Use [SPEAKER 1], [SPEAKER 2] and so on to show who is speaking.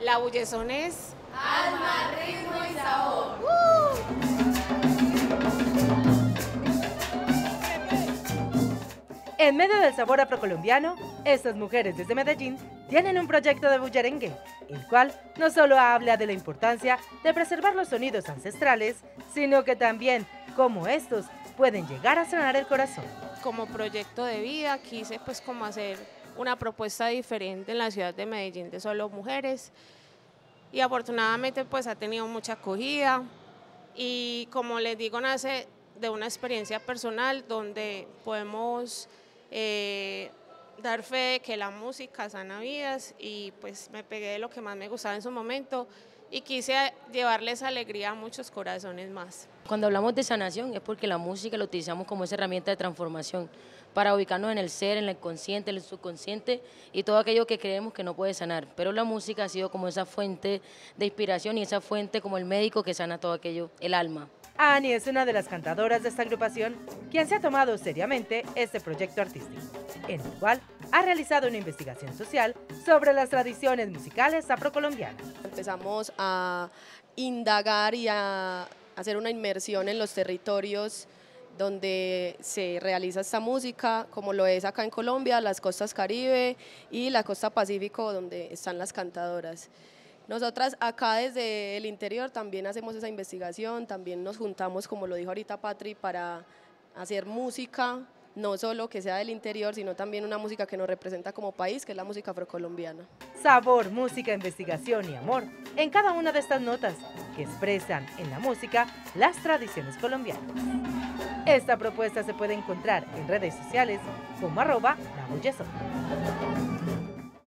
[SPEAKER 1] La bullezón es
[SPEAKER 2] alma, ritmo y sabor.
[SPEAKER 3] En medio del sabor afrocolombiano, estas mujeres desde Medellín tienen un proyecto de bullerengue, el cual no solo habla de la importancia de preservar los sonidos ancestrales, sino que también cómo estos pueden llegar a sanar el corazón.
[SPEAKER 1] Como proyecto de vida quise pues como hacer una propuesta diferente en la ciudad de Medellín de solo mujeres. Y afortunadamente pues ha tenido mucha acogida. Y como les digo nace de una experiencia personal donde podemos eh, dar fe de que la música sana vidas y pues me pegué de lo que más me gustaba en su momento y quise llevarles alegría a muchos corazones más.
[SPEAKER 4] Cuando hablamos de sanación es porque la música la utilizamos como esa herramienta de transformación para ubicarnos en el ser, en el consciente, en el subconsciente y todo aquello que creemos que no puede sanar. Pero la música ha sido como esa fuente de inspiración y esa fuente como el médico que sana todo aquello, el alma.
[SPEAKER 3] Ani es una de las cantadoras de esta agrupación quien se ha tomado seriamente este proyecto artístico, en el cual ha realizado una investigación social sobre las tradiciones musicales afrocolombianas.
[SPEAKER 5] Empezamos a indagar y a hacer una inmersión en los territorios donde se realiza esta música, como lo es acá en Colombia, las costas Caribe y la costa Pacífico, donde están las cantadoras. Nosotras acá desde el interior también hacemos esa investigación, también nos juntamos, como lo dijo ahorita Patri, para hacer música, no solo que sea del interior, sino también una música que nos representa como país, que es la música afrocolombiana.
[SPEAKER 3] Sabor, música, investigación y amor en cada una de estas notas que expresan en la música las tradiciones colombianas. Esta propuesta se puede encontrar en redes sociales como arroba la